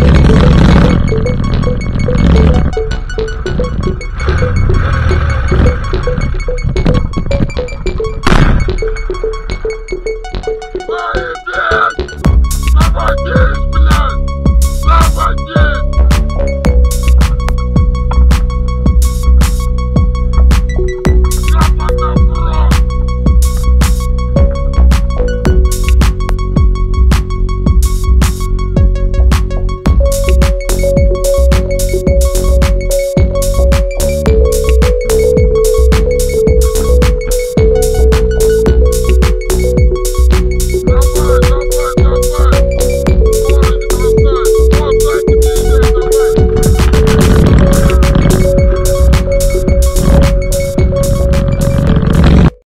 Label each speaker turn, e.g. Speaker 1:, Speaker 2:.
Speaker 1: Yeah.